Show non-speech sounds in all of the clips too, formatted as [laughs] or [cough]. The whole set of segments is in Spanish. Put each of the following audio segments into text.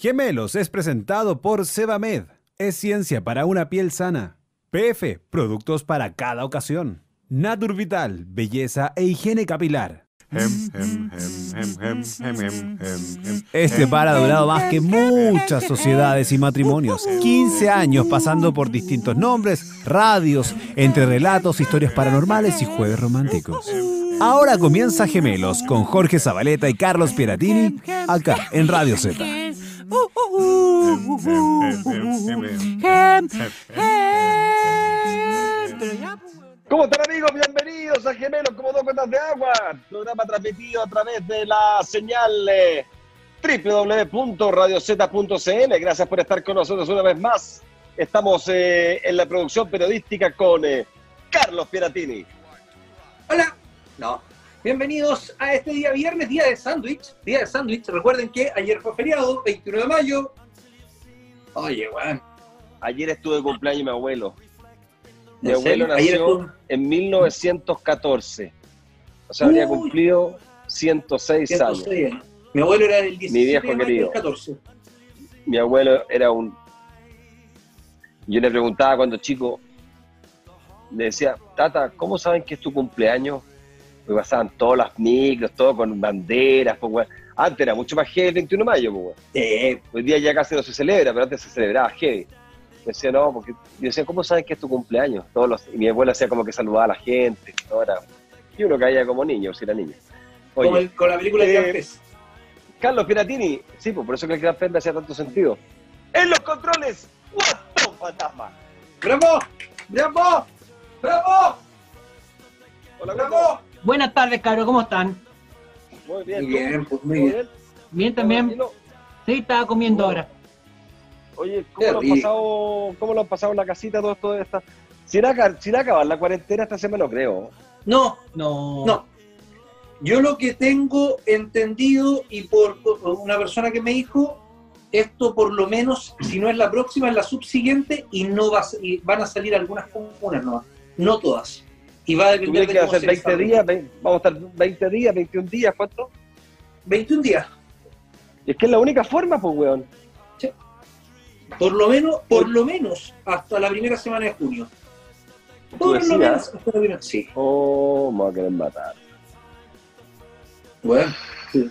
Gemelos es presentado por Sebamed. Es ciencia para una piel sana. PF, productos para cada ocasión. Natur Vital, belleza e higiene capilar. Este par ha durado más que muchas sociedades y matrimonios. 15 años pasando por distintos nombres, radios, entre relatos, historias paranormales y jueves románticos. Ahora comienza Gemelos con Jorge Zabaleta y Carlos Piratini, acá en Radio Z. ¿Cómo están amigos? Bienvenidos a Gemelos como dos gotas de agua. Programa transmitido a través de la señal eh, www.radiozeta.cl. Gracias por estar con nosotros una vez más. Estamos eh, en la producción periodística con eh, Carlos Piratini. Hola. No. Bienvenidos a este día viernes, día de sándwich. Día de sándwich. Recuerden que ayer fue feriado, 21 de mayo. Oye, weón. Ayer estuve de cumpleaños mi abuelo. Mi ¿En abuelo nació estuvo- en 1914. O sea, habría Uy. cumplido 106 años. 106 años. Mi abuelo era del 17 viejo de mayo querido. del 14. Mi abuelo era un... Yo le preguntaba cuando chico, le decía, Tata, ¿cómo saben que es tu cumpleaños? Porque pasaban todas las micros, todo con banderas, pues. Antes era mucho más heavy el 21 de mayo, pues. Eh, Hoy día ya casi no se celebra, pero antes se celebraba heavy. Me decía, no, porque yo decía, ¿cómo saben que es tu cumpleaños? Todos los, y mi abuela hacía como que saludaba a la gente. todo era- y uno caía como niño, si era niño. Oye, como el- con la película de eh, Gran Pez. Carlos Piratini, sí, pues por eso que el Gran me hacía tanto sentido. En los controles, Guatón Fantasma. ¡Bravo! ¡Bravo! ¡Bravo! Hola, ¡Bravo! Buenas tardes, cabros, ¿cómo están? Muy bien. Muy bien, pues muy ¿Todo bien. Bien también. tranquilo? Sí, estaba comiendo ahora. Oye, ¿cómo lo, han pasado, ¿cómo lo han pasado en la casita todo esto esta? Si irá, a acabar- la cuarentena esta semana, no creo. No, No. no. Yo lo que tengo entendido y por, por una persona que me dijo, esto por lo menos, si no es la próxima, es la subsiguiente y no va y van a salir algunas comunas, no, no todas. Y va a ¿Tú depender de que se 20 desarrolle. días? Vamos a estar 20 días, 21 días, ¿cuánto? 21 días. Y es que es la única forma, pues, weón. Por lo menos, por lo menos hasta la primera semana de junio. Por lo menos hasta la primera. Sí. Oh, me va a querer matar. Bueno, sí.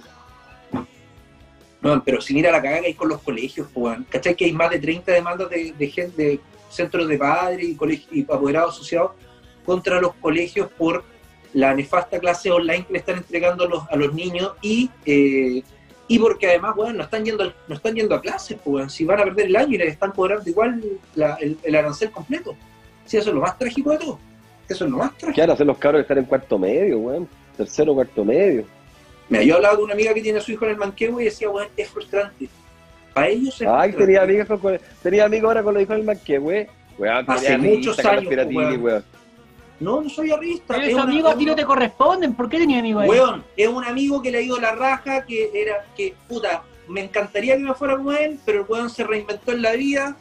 No, pero si mira la cagada que hay con los colegios, pues, weón. ¿cachai? Que hay más de 30 demandas de, de gente, de centros de padres y, colegios, y apoderados asociados contra los colegios por la nefasta clase online que le están entregando a los, a los niños y, eh, y porque además, weón, no están yendo, no están yendo a clases, pues, si van a perder el año y les están cobrando igual la- el, el arancel completo. Sí, eso es lo más trágico de todo. Eso es lo más trágico. ¿Qué van a hacer los cabros están en cuarto medio, weón? Tercero, cuarto medio. Mira, yo hablaba con una amiga que tiene a su hijo en el manqueo y decía, weón, es frustrante. Para ellos es Ay, frustrante. tenía con, con- tenía amigos ahora con los hijos del manque, weón. Weón, Hace muchos años, Piratini, weón. weón. No, no soy arrista. Pero es esos amigos a ti no te corresponden. ¿Por qué tenía amigos ahí? Weón, es un amigo que le ha ido la raja, que era, que, puta, me encantaría que me fuera como él, pero el weón se reinventó en la vida,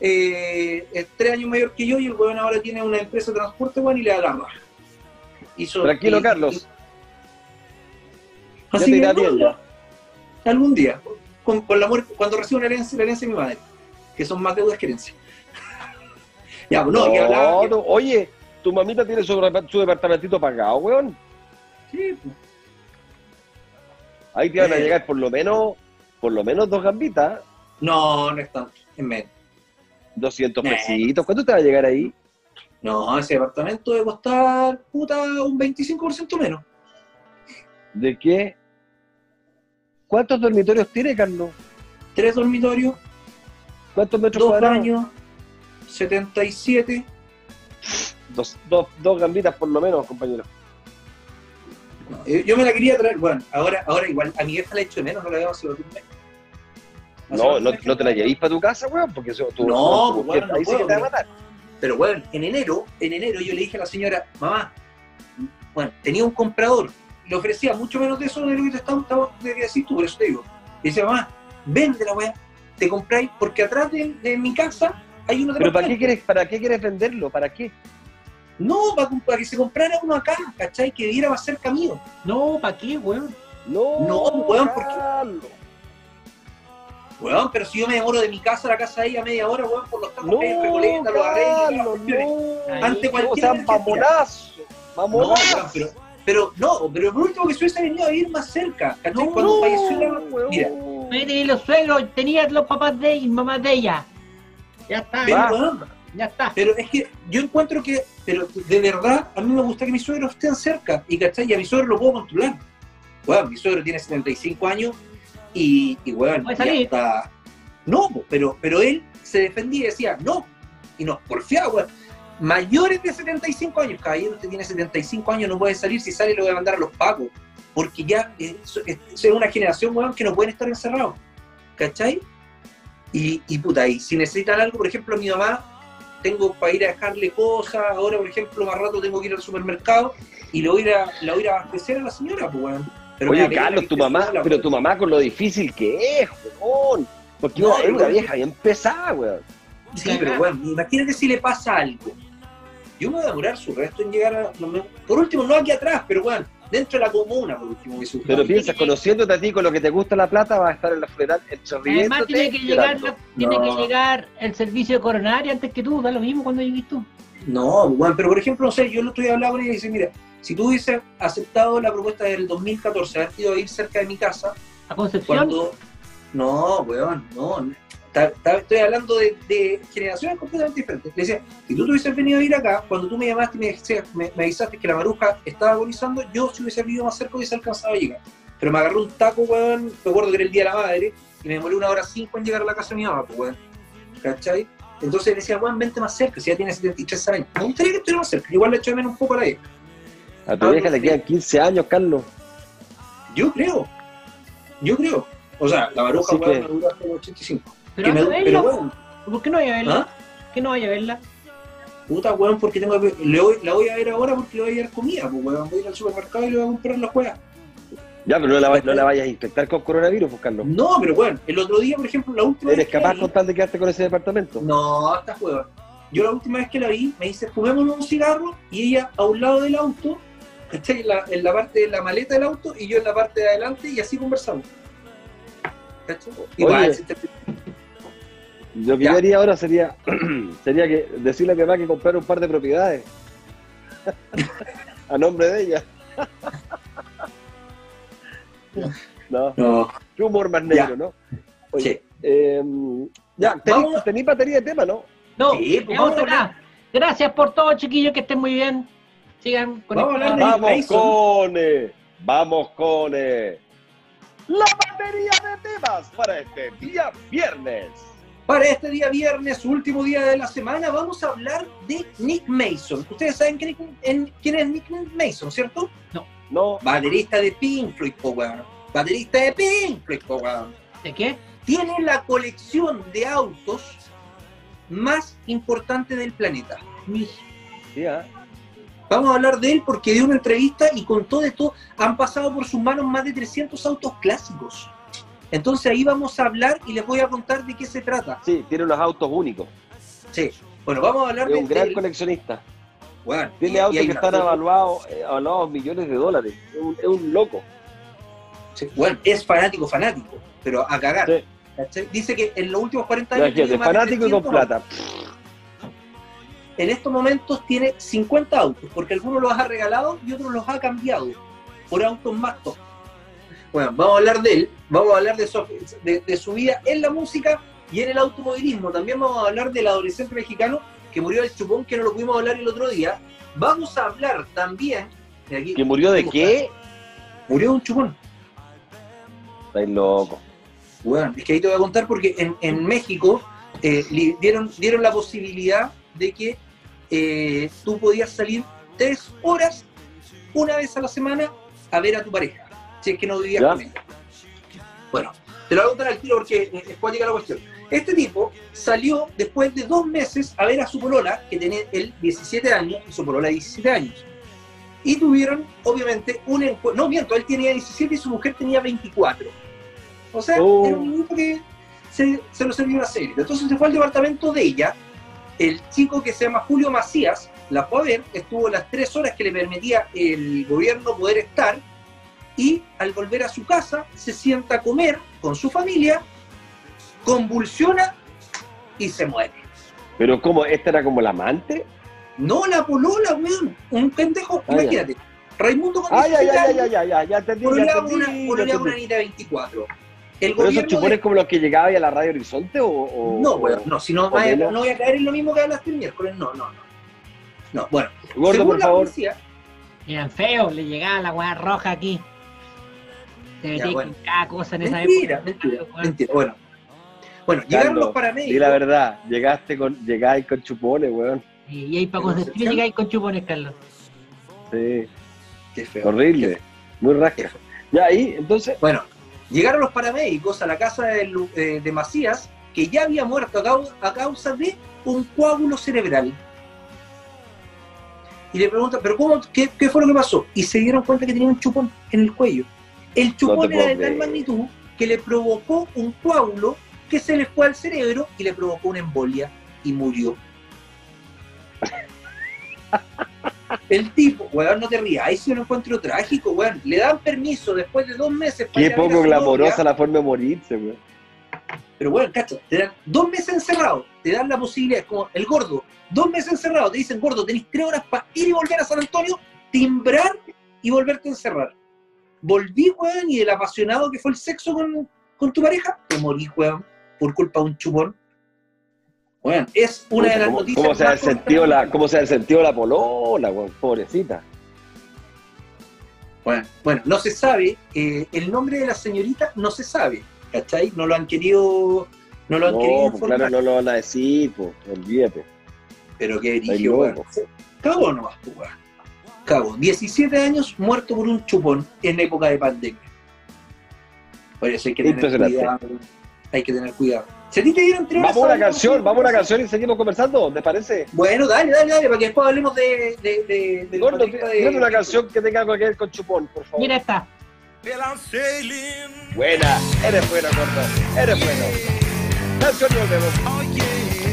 eh, es tres años mayor que yo y el weón ahora tiene una empresa de transporte, weón, y le da la raja. Hizo- Tranquilo, y- Carlos. y- Ya Así te que, bien, ya. algún día, con, con la muerte, cuando reciba una herencia, la herencia de mi madre, que son más deudas que herencia. [laughs] ya, pues no, que hablaba... que- no, oye, tu mamita tiene su, su departamentito pagado, weón. Sí. Ahí te van a Eh. llegar por lo menos, por lo menos dos gambitas, No, no es tanto, es menos. 200 Nah. pesitos. ¿Cuánto te va a llegar ahí? No, ese departamento debe costar, puta, un 25% menos. ¿De qué? ¿Cuántos dormitorios tiene, Carlos? Tres dormitorios, ¿Cuántos metros dos cuadrados? baños, 77. Dos, dos, dos gambitas por lo menos, compañero. No, eh, yo me la quería traer, bueno, ahora, ahora igual, a mi vieja la he hecho de menos, no la veo hace un mes. No, no, no te la llevéis para tu casa, weón, porque eso tú, No, tú- pues, bueno, no que te va a weón. matar. Pero bueno, en enero, en enero yo le dije a la señora, mamá, bueno, tenía un comprador, le ofrecía mucho menos de eso de lo que te estaba, estaba- de decís tú, por eso te digo. Y dice, mamá, vende la weá, te compráis, porque atrás de, de mi casa hay uno de Pero ¿para qué quieres, para qué quieres venderlo? ¿Para qué? No, para, para que se comprara uno acá, ¿cachai? Que diera más cerca mío. No, ¿para qué, weón? No, No, weón, ¿por qué? Carlos. Weón, pero si yo me demoro de mi casa a la casa de ella media hora, weón, por los tacos No, que Recoleta, los arreglos, no. Ante O cualquier sea, emergencia. mamonazo. No, Mamonazo. weón, pero, pero no, pero por último que se hubiese venido a vivir más cerca. ¿Cachai? No, Cuando falleció la. weón. Mira, tenías los suegros, tenías los papás de ella y mamás de ella. Ya está, weón, ya está. pero es que yo encuentro que, pero de verdad, a mí me gusta que mis suegros estén cerca. Y ¿cachai? Y a mi suegro lo puedo controlar. Weón, mi suegro tiene 75 años y, y ya salir. está. No, pero, pero él se defendía y decía, no. Y nos porfiaba, weón. Mayores de 75 años, caballero, usted tiene 75 años, no puede salir, si sale lo voy a mandar a los pacos. Porque ya eh, es, es- es una generación, weón, que no pueden estar encerrados. ¿Cachai? Y, y puta, y si necesitan algo, por ejemplo, mi mamá, tengo para ir a dejarle cosas, ahora, por ejemplo, más rato tengo que ir al supermercado y le voy a, la voy a abastecer a la señora, pues, weón. Pero Oye, Carlos, tu mamá, pero weón. tu mamá con lo difícil que es, weón. Porque No, es una weón. vieja bien pesada, weón. Sí, pero bueno, imagínate si le pasa algo. Yo me voy a demorar su resto en llegar a. no me- por último, no aquí atrás, pero bueno, dentro de la comuna, por último, que Pero piensas, conociéndote a ti con lo que te gusta la plata, vas a estar en la funeral entre Además tiene que llegar, tiene No. que llegar el servicio coronario antes que tú, da lo mismo cuando llegues tú. No, bueno, pero por ejemplo, no sé, yo lo estoy hablando con ella y dice, mira, si tú hubieses aceptado la propuesta del 2014, haber ido a ir cerca de mi casa, A Concepción, cuando... No, weón, no. Ta- ta- Estoy hablando de, de generaciones completamente diferentes. Le decía, si tú te hubieses venido a ir acá, cuando tú me llamaste y me, decías- me, me avisaste que la maruja estaba agonizando, yo si hubiese vivido más cerca hubiese alcanzado a llegar. Pero me agarró un taco, weón, me acuerdo que era el día de la madre, y me demoré una hora cinco en llegar a la casa de mi mamá, pues, weón. ¿Cachai? Entonces le decía, weón, vente más cerca, si ya tiene 73 años. Me gustaría que estuviera más cerca, igual le echo de menos un poco a la vieja. A tu vieja le quedan 15 años, Carlos. Yo creo, yo creo. O sea, la maruja, Así weón, que- me dura hasta los 85. Pero Que me- weón, ¿Por qué no vaya a verla? ¿ah? ¿Por qué no vaya a verla? Puta, weón, porque tengo que... Le voy, la voy a ver ahora porque le voy a llevar comida, pues, weón. Voy a ir al supermercado y le voy a comprar la juega. Ya, pero no la, no la vayas a infectar con coronavirus, pues, Carlos. No, pero weón, el otro día, por ejemplo, la última ¿Eres vez que capaz vi- con tal de quedarte con ese departamento? No, esta weón. Yo la última vez que la vi, me dice, fumémonos un cigarro, y ella a un lado del auto, ¿cachai? En la, en la parte de la maleta del auto, y yo en la parte de adelante, y así conversamos. ¿Cachai? Igual, Lo que Ya. yo haría ahora sería, [clears throat] sería que decirle a mi mamá que comprara un par de propiedades [laughs] a nombre de ella. [laughs] no, No, qué humor más Ya. negro, ¿no? Oye, sí. eh, ya, Ya, tení, batería de tema, ¿no? No, Sí, pues vamos acá. Gracias por todo, chiquillos, que estén muy bien. Sigan con Vamos de- Vamos Mason. con, eh, vamos con eh, la batería de temas para este día viernes. Para este día viernes, último día de la semana, vamos a hablar de Nick Mason. Ustedes saben que Nick- en- quién es Nick Mason, ¿cierto? No, Baterista de Pink Floyd, po, weón. Baterista de Pink Floyd, po, weón. ¿De qué? Tiene la colección de autos más importante del planeta. sí, ah. Vamos a hablar de él porque dio una entrevista y contó de todo. Han pasado por sus manos más de 300 autos clásicos. Entonces ahí vamos a hablar y les voy a contar de qué se trata. sí, tiene unos autos únicos. Sí. Bueno, vamos a hablar de, un gran de- coleccionista. Bueno, Tiene y autos que una están evaluados, eh, evaluados millones de dólares. Es un, es un loco. Sí, Bueno, es fanático, fanático, pero a cagar. Dice que en los últimos 40 años. Tiene más fanático y con 300 plata. En estos momentos tiene 50 autos, porque algunos los ha regalado y otros los ha cambiado por autos más top. Bueno, vamos a hablar de él, vamos a hablar de su, de, de su vida en la música y en el automovilismo. También vamos a hablar del adolescente mexicano que murió del chupón, que no lo pudimos hablar el otro día. Vamos a hablar también. de aquí- ¿Que murió de qué? Murió de un chupón. Estáis loco. Bueno, es que ahí te voy a contar porque en, en México eh, dieron la posibilidad de que eh, tú podías salir tres horas una vez a la semana a ver a tu pareja, si es que no vivías con ella. Bueno, te lo voy a contar al tiro porque eh, después llega la cuestión. Este tipo salió después de dos meses a ver a su polola, que tenía él 17 años, y su polola 17 años. Y tuvieron, obviamente, un encuentro. No, miento, él tenía 17 y su mujer tenía 24. O sea, Oh. era un niño que se, se lo servía una serie. Entonces se fue al departamento de ella. El chico que se llama Julio Macías la fue a ver, estuvo las tres horas que le permitía el gobierno poder estar. Y al volver a su casa, se sienta a comer con su familia convulsiona y se muere. Pero como, ¿esta era como la amante? No, la polola, weón. Un pendejo, Ah, ya. imagínate. Raimundo con Ah, ya, 17 ya, ya, ya, ya, ya, ya entendí, ya pololeaba entendí, una, ya una niña de 24. El ¿Pero esos chupones de- como los que llegaban a la Radio Horizonte o...? o- No, o- weón, no, si no, no voy a caer en lo mismo que hablaste el miércoles, no, no, no. No, bueno, Gordo, según por la favor. policía, Eran feos, le llegaba la weá roja aquí. Metía bueno. con cada cosa en esa época. mentira, Weón. mentira, bueno. Bueno, llegaron Carlos, los paramédicos. Di la verdad, llegaste con, llegáis con chupones, weón. Y, y ahí para construir llegáis con chupones, Carlos. Sí, Qué feo. horrible, muy rasca. Ya ahí, entonces, Bueno, llegaron los paramédicos a la casa de, eh, de Macías, que ya había muerto a, cau- a causa de un coágulo cerebral. Y le preguntan, ¿pero cómo, qué, qué fue lo que pasó? Y se dieron cuenta que tenía un chupón en el cuello. El chupón era de tal magnitud que le provocó un coágulo que se le fue al cerebro y le provocó una embolia y murió. [laughs] El tipo, weón, no te rías, ahí sí lo encuentro trágico, weón. Le dan permiso después de dos meses para qué poco novia. glamorosa la forma de morirse, weón. Pero bueno, cacha, te dan dos meses encerrado, te dan la posibilidad, como el gordo, dos meses encerrado, te dicen, gordo, tenés tres horas para ir y volver a San Antonio, timbrar y volverte a encerrar. Volví, weón, y el apasionado que fue el sexo con, con tu pareja, te morí, weón, por culpa de un chupón. Weón, es una de las ¿Cómo, noticias cómo se ha sentido la, cómo se ha sentido la polola, weón? Pobrecita. Bueno, bueno, no se sabe, eh, el nombre de la señorita no se sabe, ¿cachai? No lo han querido, no lo han querido No, pues informar. claro, no lo van a decir, pues, olvídate. Pero qué dirigió, weón. Cagó nomás, pues, weón. Cagó. 17 años muerto por un chupón en época de pandemia. Por eso hay que tener cuidado. Hay que tener cuidado. Si a ti te dieron tres Vamos a una canción, vamos a una canción y seguimos conversando, ¿te parece? Bueno, dale, dale, dale, para que después hablemos de. de, de, de Gordo, Patricia de- tírate una canción que tenga algo que ver con chupón, por favor. Mira esta. Buena, eres bueno, gordo, eres bueno. Canción y volvemos.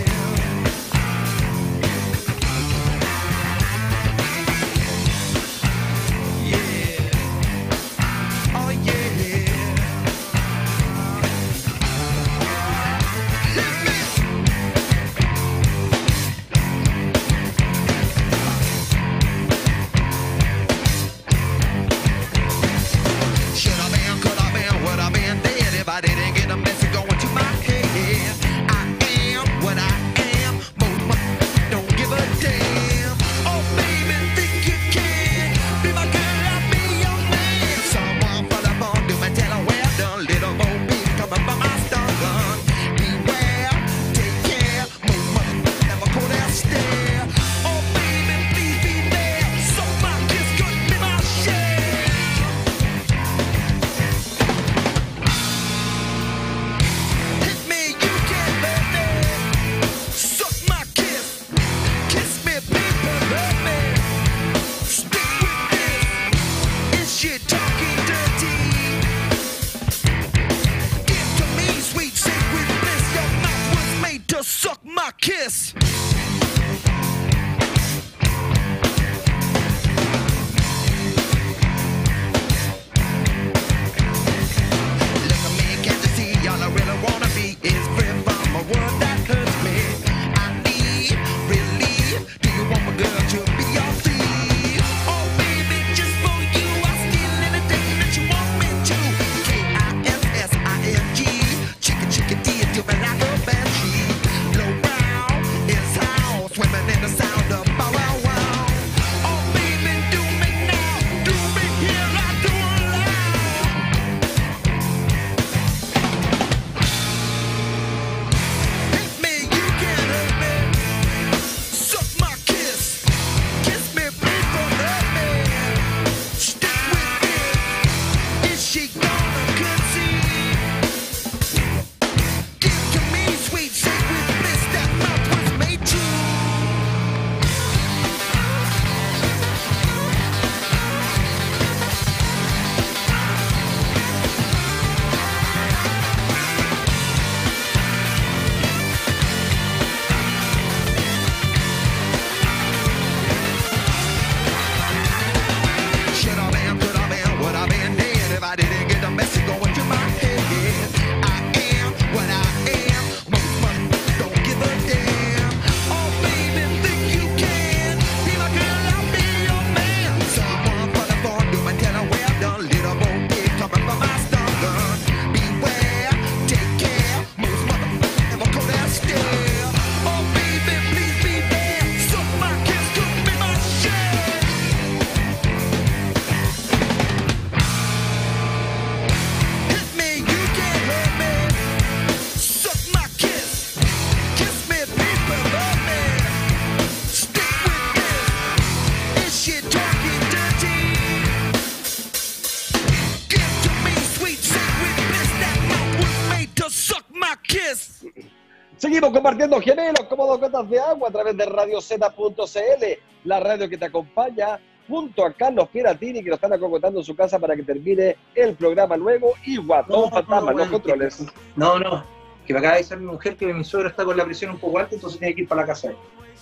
Seguimos compartiendo gemelos como dos gotas de agua a través de radiozeta.cl, la radio que te acompaña, junto a Carlos Piratini, que lo están acogotando en su casa para que termine el programa luego, y Guatón No, Fantasma, no, los controles. No, no. Que me acaba de decir mi mujer que mi suegro está con la presión un poco alta, entonces tiene que ir para la casa.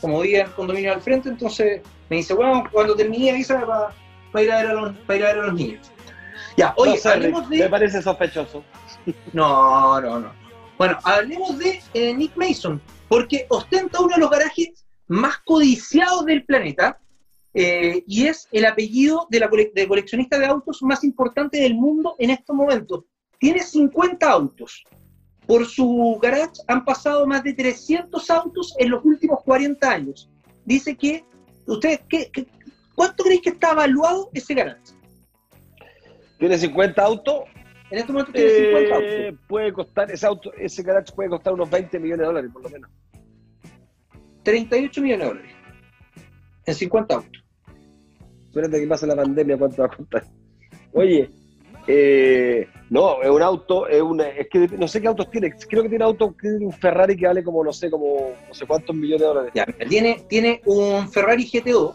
Como vive en el condominio al frente, entonces me dice, bueno, cuando termine avísame para, ir, a ver a los, para ir a ver a los niños. Ya, oye, No Me parece sospechoso. No, no, no. Bueno, hablemos de eh, Nick Mason, porque ostenta uno de los garajes más codiciados del planeta eh, y es el apellido de coleccionista de autos más importante del mundo en estos momentos. Tiene 50 autos. Por su garage han pasado más de 300 autos en los últimos 40 años. Dice que, ¿ustedes qué- cuánto creéis que está evaluado ese garage? Tiene 50 autos. En este momento tiene 50 autos. eh, puede costar, ese auto, ese garage puede costar unos 20 millones de dólares, por lo menos. 38 millones de dólares. En 50 autos. Espérate que pase la pandemia, ¿cuánto va a costar? Oye, eh, no, es un auto, es, una, es que no sé qué autos tiene. Creo que tiene auto, un Ferrari que vale como, no sé, como no sé cuántos millones de dólares. Ya, tiene, tiene un Ferrari GTO,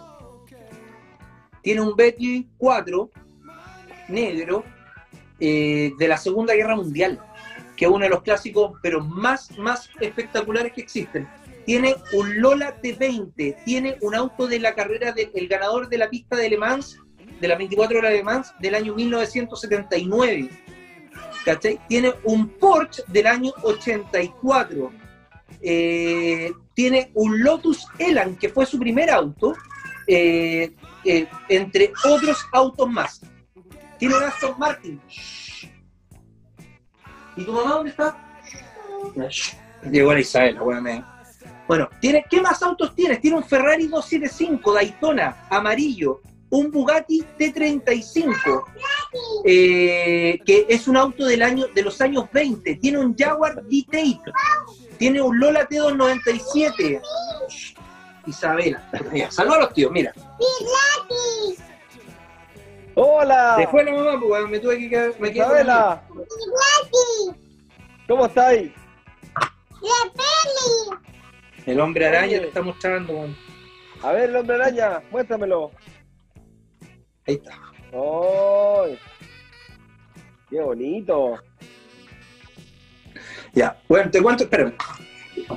tiene un Betty 4 negro eh, de la Segunda Guerra Mundial, que es uno de los clásicos, pero más, más espectaculares que existen. Tiene un Lola T20, tiene un auto de la carrera del el ganador de la pista de Le Mans, de las 24 horas de Le Mans, del año 1979. ¿Cachai? Tiene un Porsche del año 84. Eh, tiene un Lotus Elan, que fue su primer auto, eh, eh, entre otros autos más. Tiene un Aston Martin. ¿Y tu mamá dónde está? Llegó la Isabela, bueno, me- Bueno, tiene, ¿qué más autos tienes? Tiene un Ferrari 275 Daytona, amarillo, un Bugatti T35, eh, que es un auto del año, de los años 20. Tiene un Jaguar D-Tape, tiene un Lola T297. Isabela, saluda a los tíos, mira. ¡Hola! Se fue la mamá, pues me tuve que quedar. Me la Isabela, ¿cómo estáis? mía. El hombre araña te está mostrando, weón. A ver, el hombre araña, muéstramelo. Ahí está. ¡Ay! ¡Qué bonito! Ya, bueno, te cuento, espérame.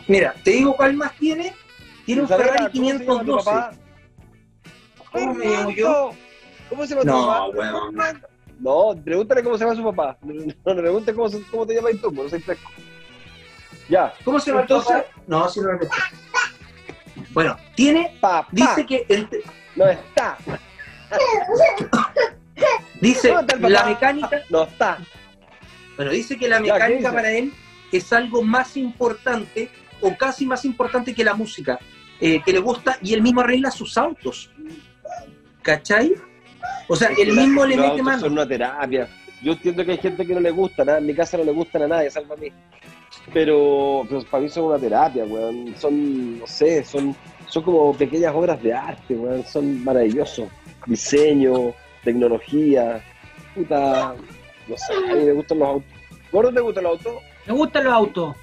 Mira, te digo cuál más tiene. Tiene un Ferrari ¿cómo se llama tu 512. papá? ¿Cómo me llamo yo? ¿Cómo se llama tu No, papá? weón. No, pregúntale cómo se llama su papá. No, [laughs] no, no pregunte cómo, cómo te llamas tú, no soy fresco. Ya. ¿Cómo se llama Entonces-? No, si no lo recuerdo. Bueno, tiene. Papá. Dice que. entre- No está. dice ¿Dónde está el papá? la mecánica. No está. Bueno, dice que la Ya, ¿qué mecánica para él es algo más importante o casi más importante que la música, eh, que le gusta y él mismo arregla sus autos. ¿Cachai? O sea, él mismo le mete mano. son una terapia. Yo entiendo que hay gente que no le gusta, nada. en mi casa no le gustan a nadie, salvo a mí. Pero, pero para mí son una terapia, weón. Son, no sé, son, son como pequeñas obras de arte, weón. Son maravillosos. Diseño, tecnología, puta, no sé, a mí me gustan los autos. ¿Gordo te gustan los autos? Me gustan los autos.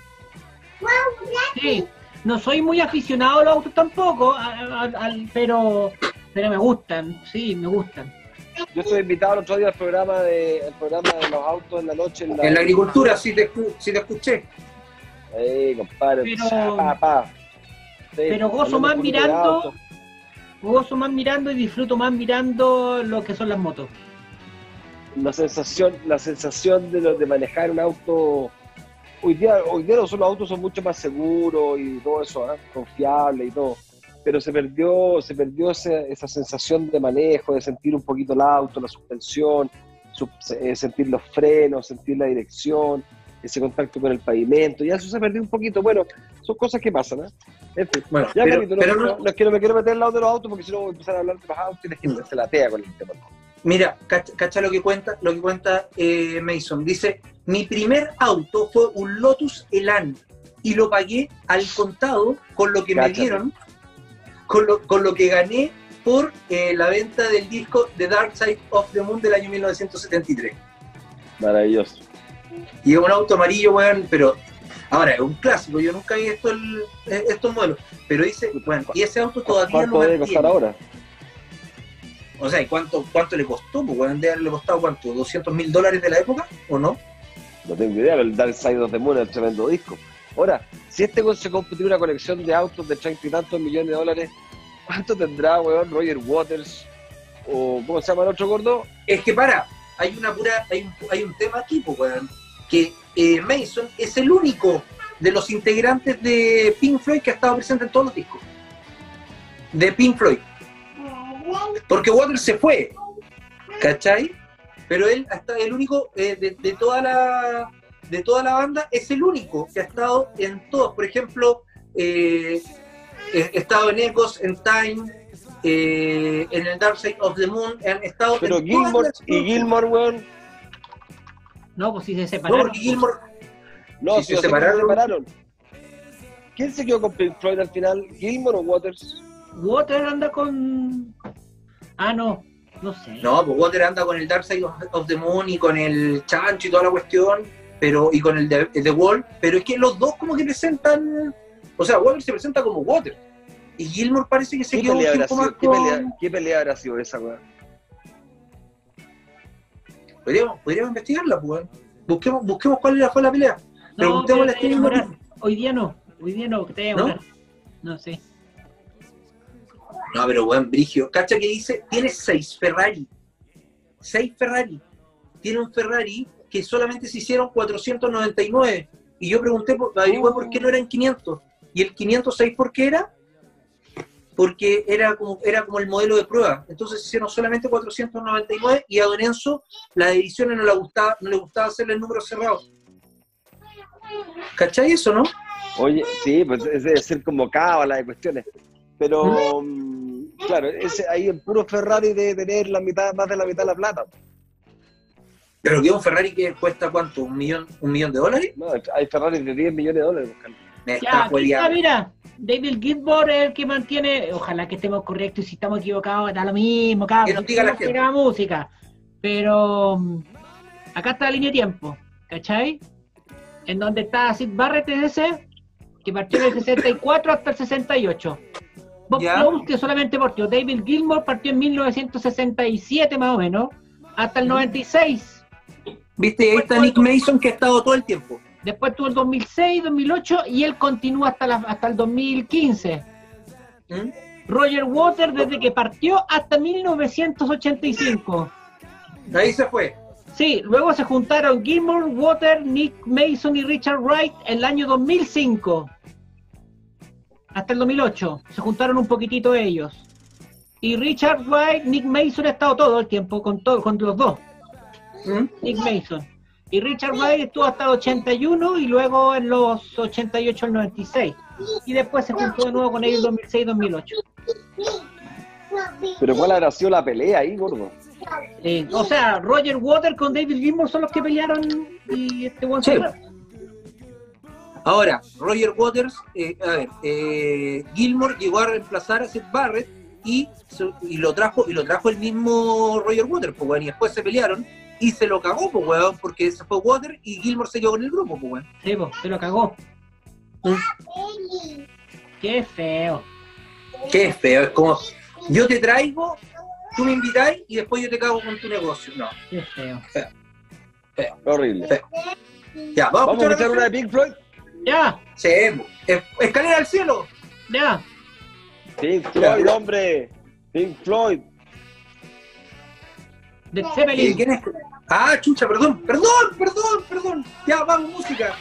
Sí, no soy muy aficionado a los autos tampoco, a- a- al- pero, pero me gustan, sí, me gustan. Yo estoy invitado el otro día al programa de, el programa de los autos en la noche. En la, En la agricultura, si te, si te escuché. Eh, compadre. Pero- pa, pa. Sí, pero gozo más mirando-. Gozo más mirando y disfruto más mirando lo que son las motos. la sensación, la sensación de, lo- de manejar un auto. Hoy día, hoy día los autos son mucho más seguros y todo eso, ¿ah? confiable y todo. Pero se perdió, se perdió esa, esa sensación de manejo, de sentir un poquito el auto, la suspensión, su- eh, sentir los frenos, sentir la dirección, ese contacto con el pavimento. Ya eso se perdió un poquito. Bueno, son cosas que pasan. ¿ah? En fin. Bueno, Ya, pero, pero no, no- es que no me quiero meter al lado de los autos porque si no voy a empezar a hablar de los autos y la gente se latea con el tema. Mira, cacha, cacha lo que cuenta, lo que cuenta eh, Mason. Dice, mi primer auto fue un Lotus Elan y lo pagué al contado con lo que me Cáchate. dieron, con lo, con lo que gané por eh, la venta del disco The Dark Side of the Moon del año 1973. Maravilloso. Y es un auto amarillo, weón, pero Ahora, es un clásico, yo nunca vi esto el- eh, estos modelos, pero dice, bueno, y ese auto todavía ¿Cuánto debe costar ahora? O sea, ¿y cuánto, cuánto le costó? Pues bueno, debe haberle costado cuánto, ¿200 mil dólares de la época o no? No tengo idea, pero el Dark Side of the Moon es un tremendo disco. Ahora, si este se compra una colección de autos de treinta y tantos millones de dólares, ¿cuánto tendrá, weón, Roger Waters? ¿O cómo se llama el otro gordo? Es que para, hay una pura, hay un, hay un tema aquí, pues, weón, que eh, Mason es el único de los integrantes de Pink Floyd que ha estado presente en todos los discos. De Pink Floyd. Porque Waters se fue, ¿cachai? Pero él hasta el único eh, de, de toda la de toda la banda es el único que ha estado en todos. Por ejemplo, eh, he estado en Echoes, en Time, eh, en el Dark Side of the Moon, han estado Pero en todas Gilmore las- y Gilmore, weón, No, pues si se No, separaron. porque Gilmore no, si se separaron. separaron. ¿Quién se quedó con Pink Floyd al final? ¿Gilmore o Waters? Water anda con. Ah, no. No sé. No, pues Water anda con el Dark Side of, of the Moon y con el Chancho y toda la cuestión, pero y con el de, el Wall, pero es que los dos como que presentan, o sea, Water se presenta como Water y Gilmore parece que se ¿Qué quedó un tiempo más qué, con... pelea, ¿Qué pelea habrá sido esa, weón? Podríamos, podríamos investigarla, pues. Busquemos, busquemos cuál era- fue la pelea. No, Preguntémosle a. Martin. Hoy día no. Hoy día no, que te voy a ¿No? No sé. No, pero buen Brigio. Cacha que dice, tiene seis Ferrari. Seis Ferrari. Tiene un Ferrari que solamente se hicieron 499. Y yo pregunté, por, averigüé por qué no eran 500. Y el 506, ¿por qué era? Porque era como, era como el modelo de prueba. Entonces se hicieron solamente 499 y a Don Enzo las ediciones no le gustaba, no le gustaba hacerle el número cerrado. ¿Cachai eso, no? Oye, sí, pues ese debe ser como cábala de cuestiones. Pero, mm, claro, ese, ahí el puro Ferrari debe tener la mitad, más de la mitad de la plata. Pero que un Ferrari que cuesta cuánto, un millón, un millón de dólares. No, hay Ferrari de 10 millones de dólares. buscando. Me Ya, está está, mira. David Gilmore es el que mantiene. Ojalá que estemos correctos y si estamos equivocados, da lo mismo, cabrón. Que nos diga la gente. música. Pero mm, acá está la línea de tiempo, ¿cachai? En donde está Sid Barrett en ese, que partió del 64 hasta el 68. Bob Ya. Close, que solamente partió. David Gilmore partió en 1967 más o menos, hasta el 96. Viste, y ahí está Nick Mason que ha estado todo el tiempo. Después tuvo el 2006, 2008 y él continúa hasta, la- hasta el 2015. ¿Mm? Roger Waters desde que partió hasta 1985. Ahí se fue. Sí, luego se juntaron Gilmore, Waters, Nick Mason y Richard Wright en el año 2005. Hasta el 2008. Se juntaron un poquitito ellos. Y Richard Wright, Nick Mason ha estado todo el tiempo con, todo, con los dos. ¿Mm? Nick Mason. Y Richard Wright estuvo hasta el 81 y luego en los 88 al 96. Y después se juntó de nuevo con ellos en 2006-2008. Pero ¿cuál habrá sido la pelea ahí, gordo? Eh, o sea, Roger Waters con David Gilmour son los que pelearon y este buen Sí. Ahora, Roger Waters, eh, a ver, eh, Gilmore llegó a reemplazar a Sid Barrett y, y lo trajo y lo trajo el mismo Roger Waters, pues, weón, y después se pelearon y se lo cagó, pues, weón, porque se fue Waters y Gilmore se quedó con el grupo, pues, weón. Sí, po, se lo cagó. Qué feo. Qué feo, es como, yo te traigo, tú me invitáis y después yo te cago con tu negocio. No, Qué feo. Horrible. ya, vamos, Vamos a a escuchar una de Pink Floyd. Ya, Sí, es- escalera al cielo. ya. Pink Floyd, hombre. Pink Floyd. De Zeppelin. ¿Quién es? Ah, chucha, perdón, perdón, perdón, perdón. Ya, vamos, música.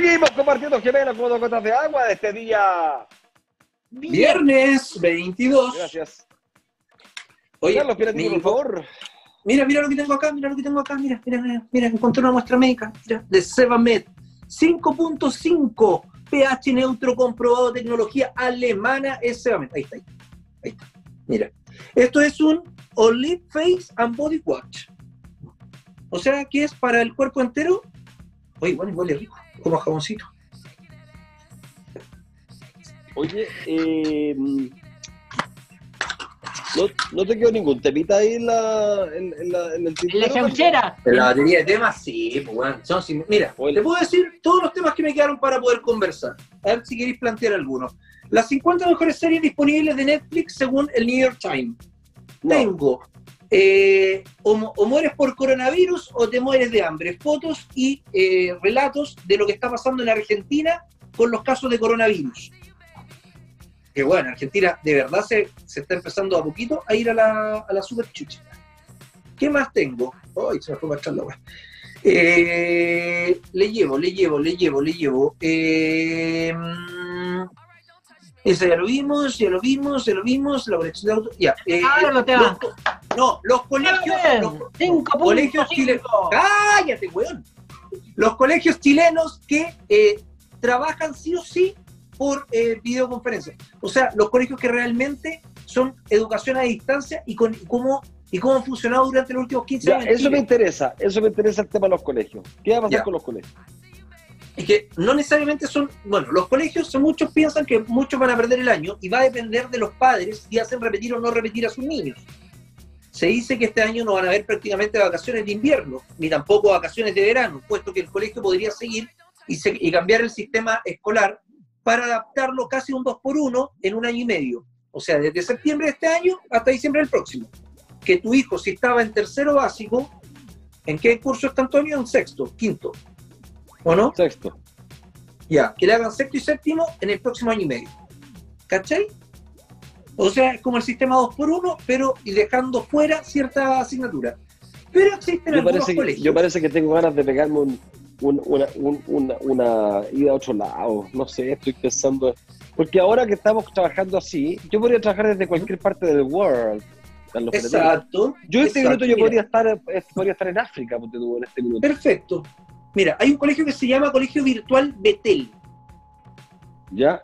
Seguimos compartiendo gemelos como dos gotas de agua de este día. Viernes 22. Gracias. Oye, Carlos me por favor. Mira, mira lo que tengo acá, mira lo que tengo acá, mira, mira, mira, mira, encontré una muestra médica, mira, de Sevamed. 5.5 pH neutro comprobado, tecnología alemana es Sevamed. Ahí está, ahí, ahí está. Mira, esto es un Olive Face and Body Watch. O sea, que es para el cuerpo entero. Oye, bueno, huele rico, como jaboncito. Oye, eh, ¿no, ¿no te quedó ningún temita ahí en, la, en, en la, en el En tintero, la chauchera. En la batería de temas, sí, pues, bueno, son Mira, Oye. te puedo decir todos los temas que me quedaron para poder conversar. A ver si queréis plantear algunos. Las 50 mejores series disponibles de Netflix según el New York Times. No. Tengo eh, o, mu- o mueres por coronavirus o te mueres de hambre. Fotos y eh, relatos de lo que está pasando en Argentina con los casos de coronavirus. Que bueno, Argentina de verdad se, se está empezando a poquito a ir a la, a la super chucha. ¿Qué más tengo? Ay, se me fue para la. Eh, le llevo, le llevo, le llevo, le llevo. Esa ya lo vimos, ya lo vimos, ya lo vimos. La colección de autos. Ya. eh, Ahora lo te los va. co- no, los colegios. los- Cinco colegios chilenos. ¡Cállate, weón! Los colegios chilenos que eh, trabajan sí o sí por eh, videoconferencia. O sea, los colegios que realmente son educación a distancia y, con, y cómo, y cómo han funcionado durante los últimos 15 Ya, años. eso me interesa, eso me interesa el tema de los colegios. ¿Qué va a pasar Ya. con los colegios? Y que no necesariamente son, bueno, los colegios, muchos piensan que muchos van a perder el año y va a depender de los padres si hacen repetir o no repetir a sus niños. Se dice que este año no van a haber prácticamente vacaciones de invierno, ni tampoco vacaciones de verano, puesto que el colegio podría seguir y, se- y cambiar el sistema escolar para adaptarlo casi un 2 por 1 en un año y medio. O sea, desde septiembre de este año hasta diciembre del próximo. Que tu hijo, si estaba en tercero básico, ¿en qué curso está Antonio? En sexto, quinto. ¿O no? Sexto. Ya, que le hagan sexto y séptimo en el próximo año y medio. ¿Cachai? O sea, es como el sistema 2 por 1 pero y dejando fuera cierta asignatura. Pero existen Yo algunos parece, que, colegios. yo parece que tengo ganas de pegarme un- un- una, un- una, una ida a otro lado. No sé, estoy pensando. Porque ahora que estamos trabajando así, yo podría trabajar desde cualquier parte del world. Carlos. Exacto. Yo este exacto, minuto yo mira, podría estar, eh, podría estar en África, en este minuto. Perfecto. Mira, hay un colegio que se llama Colegio Virtual Betel, ¿Ya?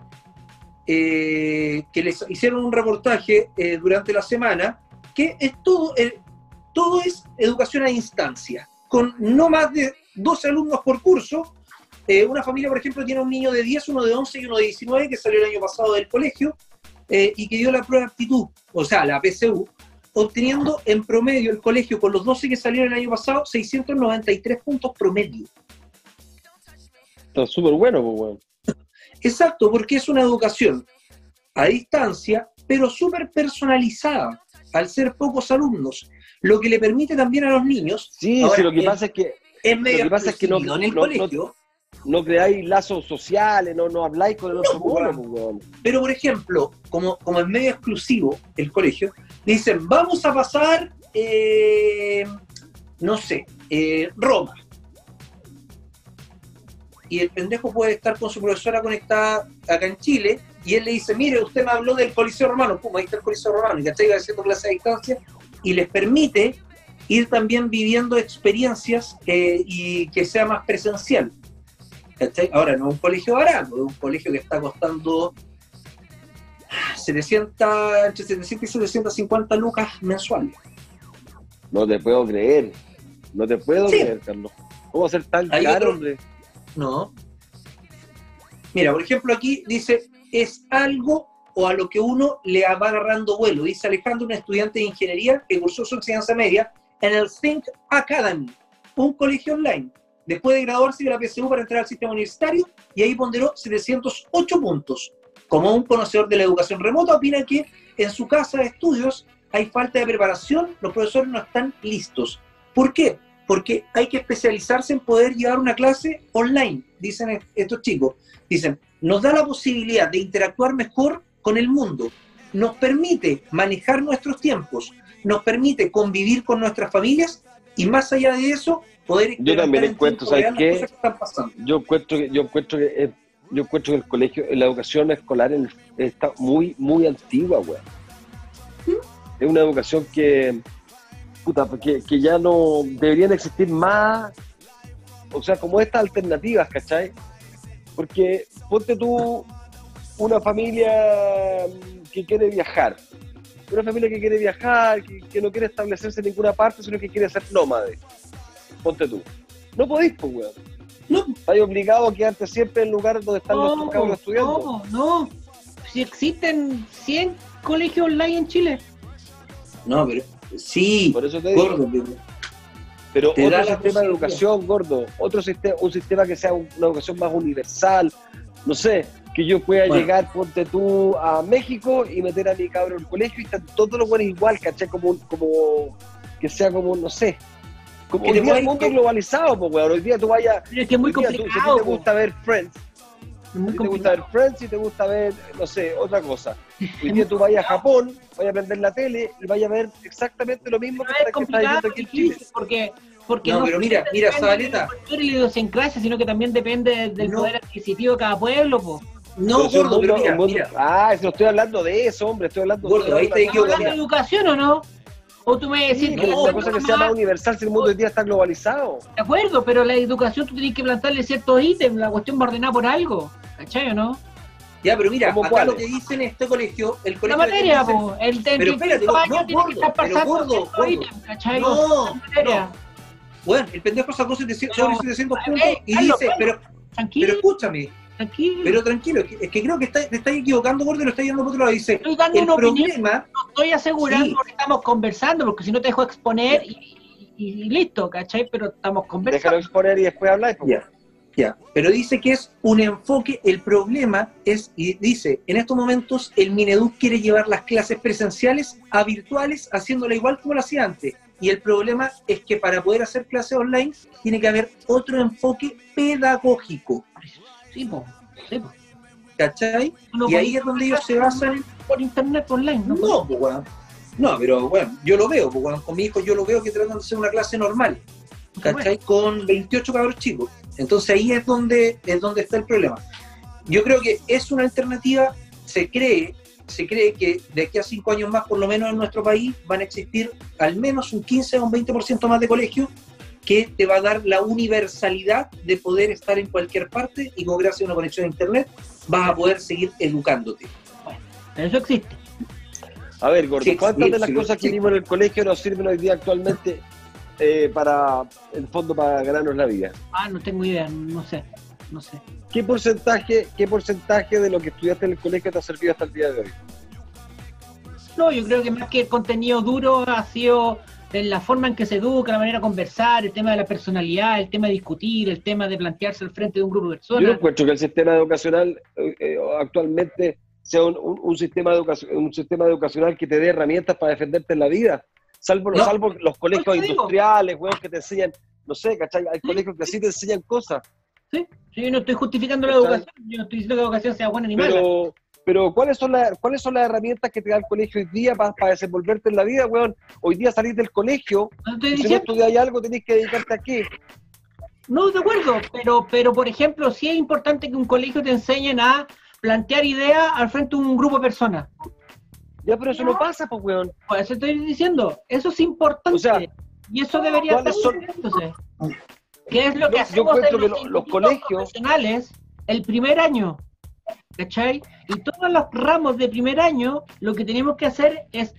eh, que les hicieron un reportaje eh, durante la semana, que es todo, eh, todo es educación a distancia, con no más de 12 alumnos por curso. Eh, una familia, por ejemplo, tiene un niño de 10, uno de 11 y uno de 19 que salió el año pasado del colegio y que dio la prueba de aptitud, o sea, la PSU, obteniendo en promedio el colegio con los 12 que salieron el año pasado 693 puntos promedio. Está súper bueno, pues, weón. Exacto, porque es una educación a distancia, pero súper personalizada, al ser pocos alumnos, lo que le permite también a los niños, Sí, Ahora, sí, lo que pasa es que es medio que pasa es que no- en el no- colegio, no creáis lazos sociales, no, no habláis con el otro weón. pero por ejemplo, como, como es medio exclusivo el colegio, dicen, vamos a pasar, eh, no sé, eh, Roma. Y el pendejo puede estar con su profesora conectada acá en Chile, y él le dice, mire, usted me habló del Coliseo Romano, pum, ahí está el Coliseo Romano, y ¿cachai? Va haciendo clase a distancia, y les permite ir también viviendo experiencias eh, y que sea más presencial. ¿Cachai? Ahora, no es un colegio barato, es un colegio que está costando 700, entre 700 y 750 lucas mensuales. No te puedo creer. No te puedo Sí. creer, Carlos. ¿Cómo ser tan Hay caro, otro- hombre? No. Mira, por ejemplo, aquí dice, es algo o a lo que uno le va agarrando vuelo. Dice Alejandro, un estudiante de ingeniería que cursó su enseñanza media en el Think Academy, un colegio online. Después de graduarse de la PSU para entrar al sistema universitario y ahí ponderó 708 puntos. Como un conocedor de la educación remota, opina que en su casa de estudios hay falta de preparación, los profesores no están listos. ¿Por qué? Porque hay que especializarse en poder llevar una clase online, dicen estos chicos. Dicen, nos da la posibilidad de interactuar mejor con el mundo, nos permite manejar nuestros tiempos, nos permite convivir con nuestras familias y más allá de eso, poder Yo también en encuentro, ¿sabes qué? yo encuentro que yo encuentro que es- yo encuentro que el colegio la educación escolar el- está muy muy antigua weón es una educación que puta, que, que ya no deberían existir más o sea como estas alternativas ¿cachai? porque ponte tú una familia que quiere viajar una familia que quiere viajar que, que no quiere establecerse en ninguna parte sino que quiere ser nómade ponte tú no podís pues weón No, Estás obligado a quedarte siempre en el lugar donde están los cabros estudiando. no, no. Si existen 100 colegios online en Chile. no, pero sí, Por eso te digo. gordo, pero- Pero te otro sistema de educación, gordo. Otro sistema, un sistema que sea un- una educación más universal. No sé, que yo pueda Bueno. llegar, ponte tú, a México y meter a mi cabro en el colegio y están todos los buenos igual, ¿cachai? Como, un- como que sea como, no sé. Como Que hoy te día el mundo es globalizado, pues, weón. Hoy día tú vayas. Pero es que es muy día tú- si a ti complicado. te gusta ver Friends, Es muy Si te gusta complicado. ver Friends y te gusta ver, no sé, otra cosa. Hoy día tú vayas a Japón, vayas a prender la tele y vayas a ver exactamente lo mismo que, Pero está- es que estás complicado, viendo aquí en Chile. porque, porque No, pero mira, mira, Zabaleta. cultura y la idiosincrasia, sino que también depende del No. poder adquisitivo de cada pueblo. Po. No, gordo, pero mundo- mira, mira. Ah, no estoy hablando de eso, hombre, estoy hablando Gordo, de ahí está cosa- ¿Hablando de educación o no? O tú me decís no, que es la una cosa que sea más más- universal si el mundo hoy día está globalizado. De acuerdo, pero la educación tú tienes que plantarle ciertos ítems, la cuestión va ordenada por algo. ¿Cachai o no? Ya, pero mira, ¿Cómo acá cuáles? lo que dicen en este colegio, el La colegio materia, dice- po. El de Pero espérate, no, años no, tiene gordo, que estar pasando gordo, gordo. ítems, ¿cachai? No, La materia. Bueno, el pendejo sacó 700, sobre No. 700 Eh, puntos y Carlos, dice, pero, Tranquilo, pero escúchame, tranquilo. pero tranquilo, es que, creo que está, te estás equivocando, gordo, y lo estás yendo por otro lado. Dice, estoy dando el una opinión, problema, no estoy asegurando Sí. lo que estamos conversando, porque si no te dejo exponer y, y- y listo, ¿cachai? Pero estamos Déjalo conversando. exponer y después hablar. Ya, ya. Pero dice que es un enfoque, el problema es, y dice, en estos momentos el Mineduc quiere llevar las clases presenciales a virtuales, haciéndola igual como lo hacía antes. Y el problema es que para poder hacer clases online tiene que haber otro enfoque pedagógico, Sí, po. Sí, po. ¿cachai? Y ahí es donde ellos se basan. por internet online, ¿no? No, pues, weón. No, pero bueno, yo lo veo, pues. Con mi hijo yo lo veo que tratan de hacer una clase normal. ¿cachai? Con 28 cabros chicos. Entonces ahí es donde, es donde está el problema. Yo creo que es una alternativa, se cree, se cree que de aquí a cinco años más, por lo menos en nuestro país, van a existir al menos un 15 o un 20% más de colegios que te va a dar la universalidad de poder estar en cualquier parte y como gracias a una conexión a internet vas a poder seguir educándote. Pero eso existe. A ver, Gordo, Sí, ¿cuántas sí, de las sí, cosas que sí. vimos en el colegio nos sirven hoy día actualmente eh, para, en el fondo, para ganarnos la vida? Ah, no tengo idea, no sé. No sé. ¿Qué porcentaje, ¿Qué porcentaje de lo que estudiaste en el colegio te ha servido hasta el día de hoy? No, yo creo que más que el contenido duro ha sido en la forma en que se educa, la manera de conversar, el tema de la personalidad, el tema de discutir, el tema de plantearse al frente de un grupo de Yo no personas. encuentro que el sistema educacional eh, eh, actualmente sea un, un- un sistema educacio- un sistema educacional que te dé herramientas para defenderte en la vida. Salvo, No. salvo los colegios industriales, weón, que te enseñan, no sé, ¿cachai? Hay colegios que sí te enseñan cosas. Sí, sí, yo no estoy justificando la educación, yo no estoy diciendo que la educación sea buena ni mala. Pero, ¿cuáles son, las, ¿cuáles son las herramientas que te da el colegio hoy día para, desenvolverte en la vida, weón? Hoy día salir del colegio, No si no diciendo, estudiáis algo, tenés que dedicarte a qué. no, de acuerdo, pero, pero por ejemplo, sí es importante que un colegio te enseñen a plantear ideas al frente de un grupo de personas. Ya, pero eso no pasa, pues, weón. Por eso estoy diciendo, eso es importante. O sea, y eso debería estar ¿cuáles son- entonces. ¿Qué es lo que Yo- hacemos en que los, lo- los colegios- profesionales el primer año? ¿Cachai? Y todos los ramos de primer año, lo que tenemos que hacer es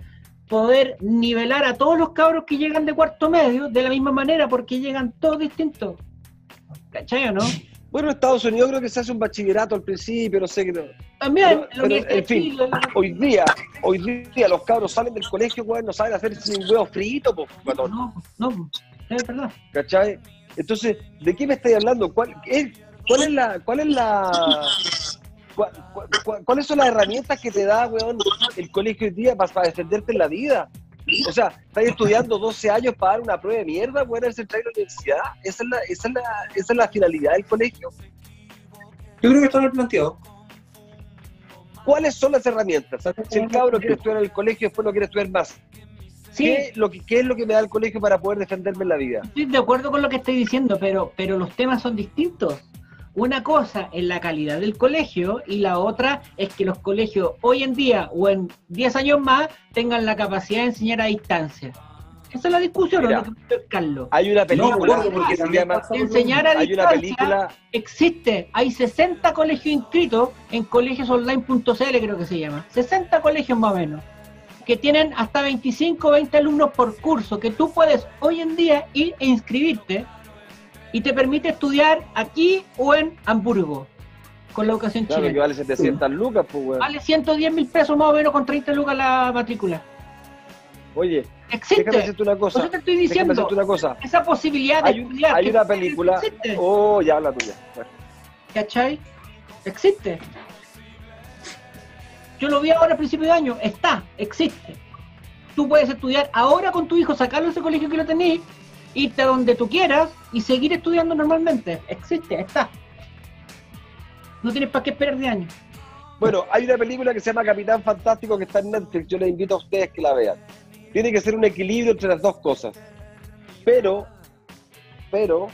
poder nivelar a todos los cabros que llegan de cuarto medio de la misma manera, porque llegan todos distintos. ¿Cachai o no? Bueno, en Estados Unidos creo que se hace un bachillerato al principio, no sé qué. no. También, Pero- pero, en fin, Chile, la- Hoy día, hoy día los cabros salen del colegio, weón, no saben hacer sin huevo frito, pues, guatón, No, no, es verdad. ¿cachai? Entonces, ¿de qué me estáis hablando? ¿Cuál es, cuál es la, cuál es la, cuáles son las herramientas que te da, weón, el colegio hoy día para, para defenderte en la vida? O sea, estás estudiando 12 años para dar una prueba de mierda, weón, al entrar a la universidad. Esa es la, esa es la, esa es la finalidad del colegio. Yo creo que está mal planteado. ¿Cuáles son las herramientas? Si el cabro quiere estudiar en el colegio, después no quiere estudiar más. Sí, ¿Qué, lo que, ¿Qué es lo que me da el colegio para poder defenderme en la vida? estoy de acuerdo con lo que estoy diciendo, pero, pero los temas son distintos. Una cosa es la calidad del colegio y la otra es que los colegios hoy en día o en 10 años más tengan la capacidad de enseñar a distancia. Esa es la discusión, ¿o Mira. lo que planteó el Carlos. Hay una No, película acuerdo, porque que se llama... Enseñar a Hay una distancia película... existe. Hay 60 colegios inscritos en colegiosonline.cl, creo que se llama. 60 colegios más o menos. Que tienen hasta 25 o 20 alumnos por curso. Que tú puedes hoy en día ir e inscribirte y te permite estudiar aquí o en Hamburgo con la educación Claro, que chilena. vale 700 lucas, pues, weón. Vale 110 mil pesos más o menos con 30 lucas la matrícula. Oye, Existe. déjame decirte una cosa. te estoy Déjame diciendo. decirte una cosa. Esa posibilidad de Hay, estudiar. hay una película... existe. Oh, ya habla tuya. Bueno. ¿Cachai? Existe. Yo lo vi ahora a principio de año. Está, existe. Tú puedes estudiar ahora con tu hijo, sacarlo de ese colegio que lo tenés, irte a donde tú quieras y seguir estudiando normalmente. Existe, está. No tienes para qué esperar de años. Bueno, hay una película que se llama Capitán Fantástico que está en Netflix. Yo les invito a ustedes que la vean. Tiene que ser un equilibrio entre las dos cosas. Pero, pero,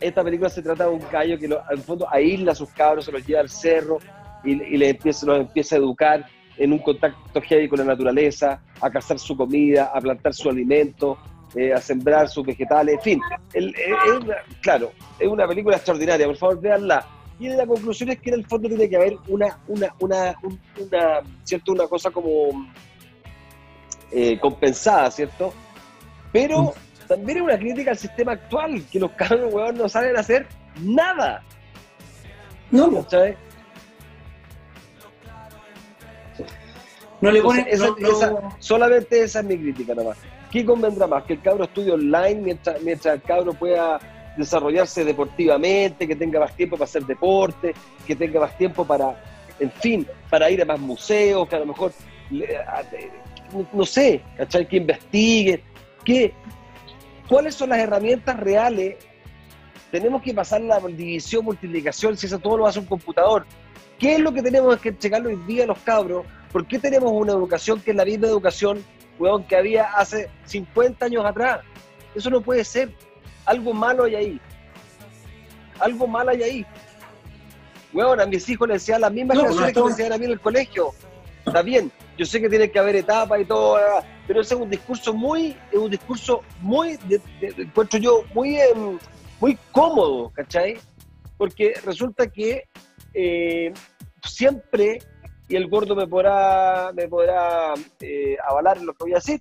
esta película se trata de un gallo que lo, en fondo aísla a sus cabros, se los lleva al cerro y, y les empieza, los empieza a educar en un contacto heavy con la naturaleza, a cazar su comida, a plantar su alimento, eh, a sembrar sus vegetales, en fin. El- eh, claro, es una película extraordinaria, por favor, véanla. Y la conclusión es que en el fondo tiene que haber una, una, una, un- una, ¿cierto? una cosa como eh, compensada, ¿cierto? Pero también es una crítica al sistema actual, que los cabros, weón, no saben hacer nada, No, po. ¿sabes? no le ponen. esa- no- no- esa- solamente esa es mi crítica nomás. ¿Qué convendrá más? Que el cabro estudie online mientras, mientras el cabro pueda desarrollarse deportivamente, que tenga más tiempo para hacer deporte, que tenga más tiempo para, en fin, para ir a más museos, que a lo mejor, no, sé, ¿cachai? Que investigue, que, ¿cuáles son las herramientas reales? Tenemos que pasar la división, multiplicación, si eso todo lo hace un computador. ¿Qué es lo que tenemos que checarlo hoy día los cabros? ¿Por qué tenemos una educación que es la misma educación weón, que había hace 50 años atrás? Eso no puede ser. Algo malo hay ahí. Algo malo hay ahí. Weón, a mis hijos les decían las mismas No, no canciones que me decían a mí en el colegio. Está bien, yo sé que tiene que haber etapas y todo, ah, pero ese es un discurso muy, es un discurso muy, de- de- encuentro yo, muy, em, muy cómodo, ¿cachai? Porque resulta que eh, siempre, y el gordo me podrá, me podrá eh, avalar en lo que voy a decir,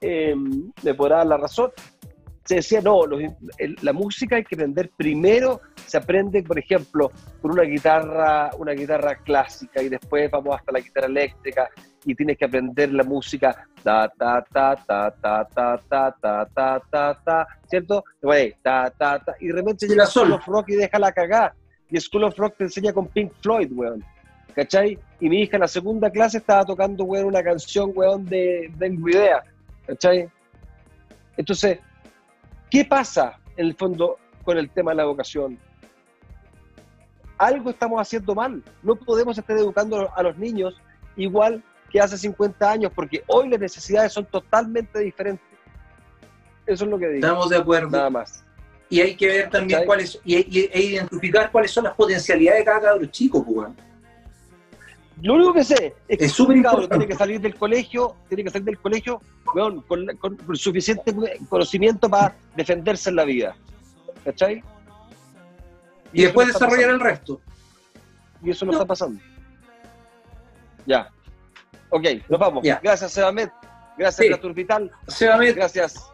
eh, me podrá dar la razón, se decía, no, los- el- la música hay que aprender primero, se aprende, por ejemplo, con una guitarra, una guitarra clásica y después vamos hasta la guitarra eléctrica y tienes que aprender la música ta ta ta ta ta ta ta ta ta ta ta ¿cierto? Ta ta ta y de repente llega. School of Rock y deja la cagá y School of Rock te enseña con Pink Floyd, weón. ¿Cachai? Y mi hija en la segunda clase estaba tocando, weón, una canción, weón, de Idea. ¿Cachai? Entonces, ¿qué pasa en el fondo con el tema de la educación? Algo estamos haciendo mal. No podemos estar educando a los niños igual que hace 50 años, porque hoy las necesidades son totalmente diferentes. Eso es lo que digo. Estamos de acuerdo. Nada más. Y hay que ver también ¿Cachai? cuáles, y, y- e identificar cuáles son las potencialidades de cada cabro chico, pues, weón. Lo único que sé es que Es un tiene que salir del colegio, tiene que salir del colegio weón, con, con- con suficiente conocimiento para defenderse en la vida. ¿Cachai? Y después no desarrollar el resto. Y eso no, No. está pasando. Ya. Ok, nos vamos. Ya. Gracias, Sebamet. Gracias, Sí. Naturvital. Sebamente, Gracias.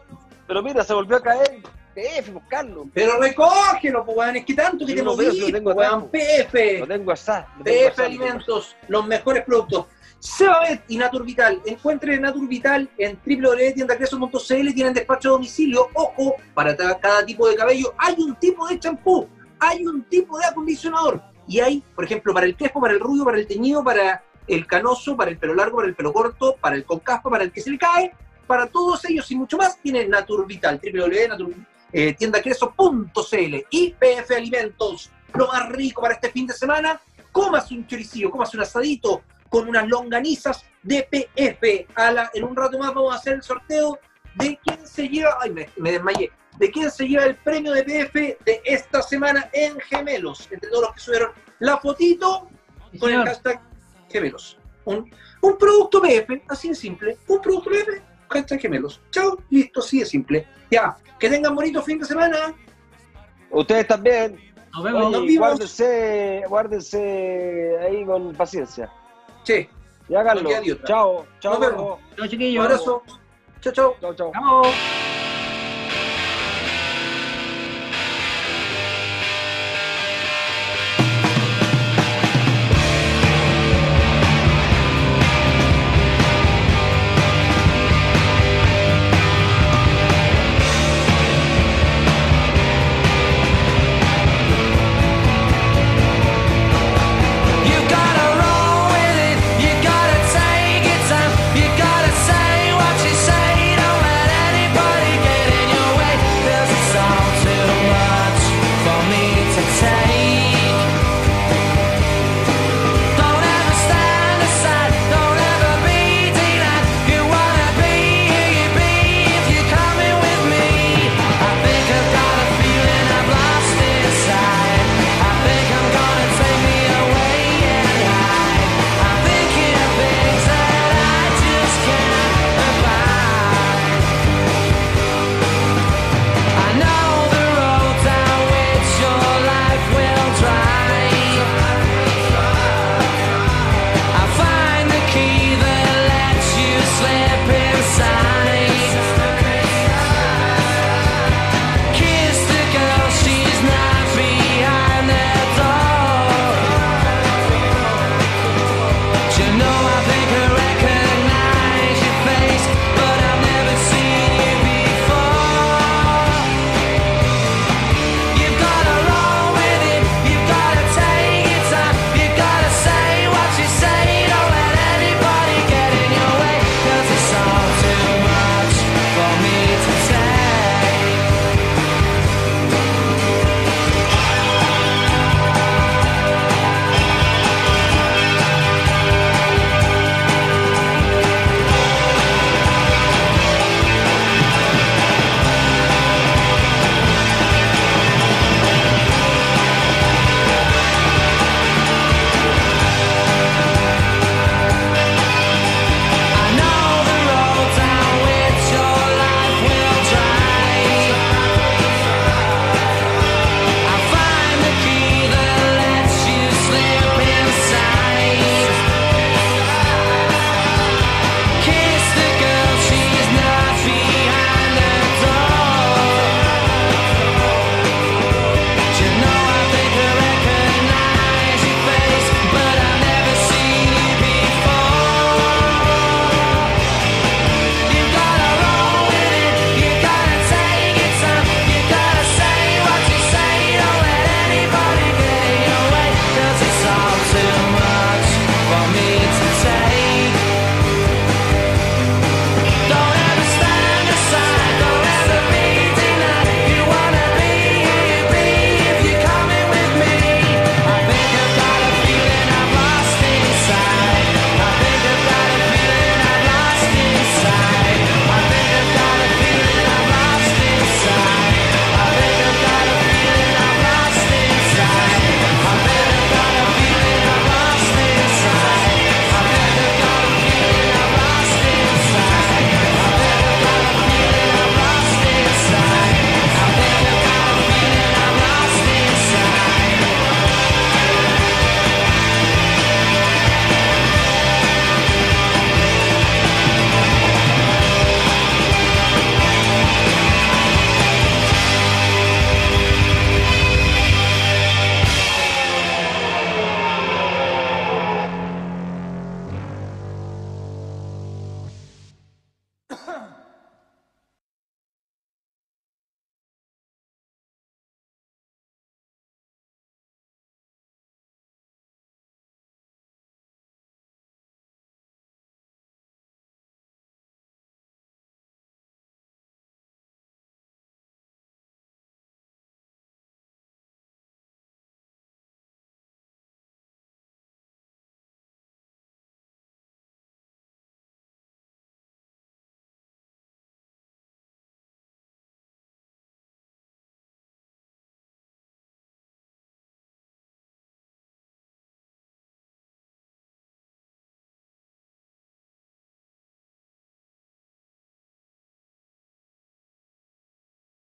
Pero mira, se volvió a caer. PF, buscarlo. pero recógelo, pues, weón. Es que tanto que Yo te lo tengo weón. PF. Lo tengo asá. lo tengo PF asá, Alimentos, los mejores productos. Sebamet y Naturvital. Encuentre Naturvital en www.tiendacreso.cl. Tienen despacho a domicilio. Ojo, para cada tipo de cabello hay un tipo de champú, hay un tipo de acondicionador. Y hay, por ejemplo, para el crespo, para el rubio, para el teñido, para el canoso, para el pelo largo, para el pelo corto, para el con caspa, para el que se le cae. Para todos ellos y mucho más, tienen Naturvital. www.tiendacreso.cl. Y PF Alimentos, lo más rico para este fin de semana cómase un choricillo, cómase un asadito con unas longanizas DPF. A la- en un rato más vamos a hacer el sorteo de quién se lleva, ay, me, me desmayé, de quién se lleva el premio de PF de esta semana en Gemelos, entre todos los que subieron la fotito con el hashtag Gemelos. Un, un producto PF, así de simple, un producto PF, hashtag Gemelos. Chao, listo, así de simple. Ya, que tengan bonito fin de semana. Ustedes también. Nos vemos. Nos Oye, vimos. guárdense, guárdense ahí con paciencia. Che, Ya, Carlos. No. Chao. Chao. Nos vemos. Chao, un chiquillos. abrazo. Chao, chao. Chao, chao. Vamos.